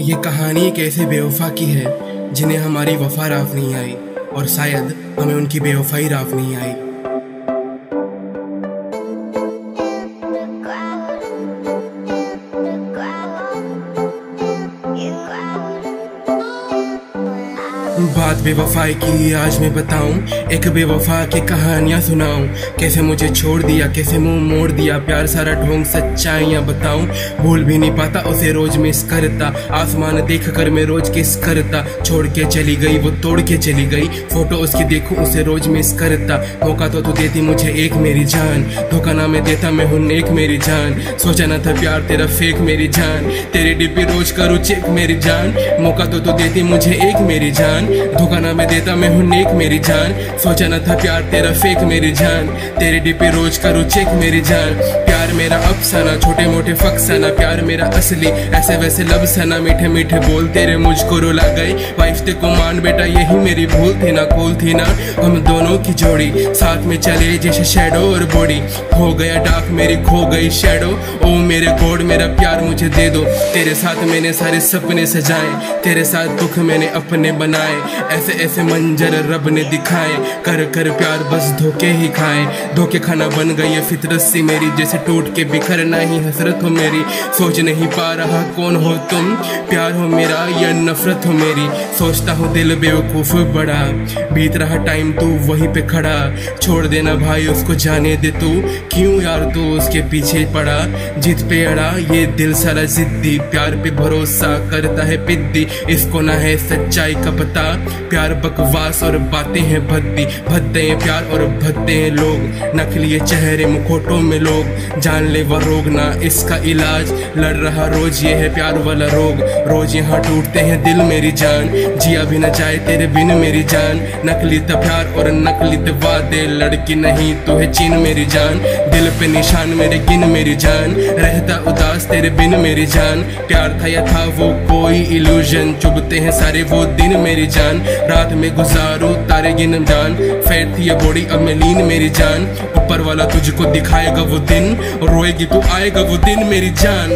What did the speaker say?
ये कहानी एक ऐसे बेवफा की है जिन्हें हमारी वफा राफ नहीं आई, और शायद हमें उनकी बेवफाई राफ नहीं आई। बात बेवफाई की आज मैं बताऊँ, एक बेवफा की कहानियाँ सुनाऊं। कैसे मुझे छोड़ दिया, कैसे मुँह मोड़ दिया, प्यार सारा ढोंग सच्चाइयाँ बताऊँ। भूल भी नहीं पाता, उसे रोज मिस करता। आसमान देख कर मैं रोज किस करता। छोड़ के चली गई, वो तोड़ के चली गई। फ़ोटो उसकी देखूँ, उसे रोज मिस करता। मौका तो तू देती मुझे एक मेरी जान। धोखा ना मैं देता, मैं हूँ एक मेरी जान। सोचा ना था प्यार तेरा फेक मेरी जान। तेरी डिब्बी रोज करूँ चेक मेरी जान। मौका तो तू देती मुझे एक मेरी जान। धोखा ना मैं देता, मैं हूँ नेक, मेरी जान। सोचा ना था प्यार तेरा फेक मेरी जान। तेरे डिपे रोज करो चेक मेरी जान। प्यार मेरा अफसाना, छोटे मोटे फक्साना। प्यार मेरा असली, ऐसे वैसे लब सना मीठे मीठे बोल तेरे मुझको रुला गए वाइफ ते को मान बेटा, यही मेरी भूल थी ना कूल थी ना। हम दोनों की जोड़ी, साथ में चले जैसे शेडो और बॉडी हो गया डाक मेरी खो गई शेडो ओ मेरे गॉड, मेरा प्यार मुझे दे दो। तेरे साथ मैंने सारे सपने सजाए। तेरे साथ दुख मैंने अपने बनाए। ऐसे ऐसे मंजर रब ने दिखाए। कर कर प्यार बस धोखे ही खाए। धोखे खाना बन गई है फितरत सी मेरी। जैसे टूट के बिखरना ही हसरत हो मेरी। सोच नहीं पा रहा कौन हो तुम। प्यार हो मेरा या नफरत हो मेरी। सोचता हूँ दिल बेवकूफ़ बड़ा। बीत रहा टाइम तू वहीं पे खड़ा। छोड़ देना भाई, उसको जाने दे तू। क्यों यार तू उसके पीछे पड़ा? जिद पे अड़ा ये दिल सारा जिद्दी। प्यार पे भरोसा करता है पिद्दी। इसको ना है सच्चाई का पता। प्यार बकवास और बातें हैं भद्दी। भद्दे हैं प्यार और भद्दे हैं लोग। नकली चेहरे मुखोटों में लोग। जान ले वह रोग, ना इसका इलाज। लड़ रहा रोज ये है प्यार वाला रोग। रोज यहाँ टूटते हैं दिल मेरी जान। जिया भी न जाए तेरे बिन मेरी जान। नकली तो प्यार और नकली तो वादे। लड़की नहीं तो है चीन मेरी जान। दिल पे निशान मेरे गिन मेरी जान। रहता उदास तेरे बिन मेरी जान। प्यार था या था वो कोई इल्यूजन चुभते हैं सारे वो दिन मेरी जान। रात में गुजारू, तारे गिन जान। फैट थी ये बॉडी, अब मैं लीन मेरी जान। ऊपर वाला तुझको दिखाएगा वो दिन। रोएगी तू आएगा वो दिन मेरी जान।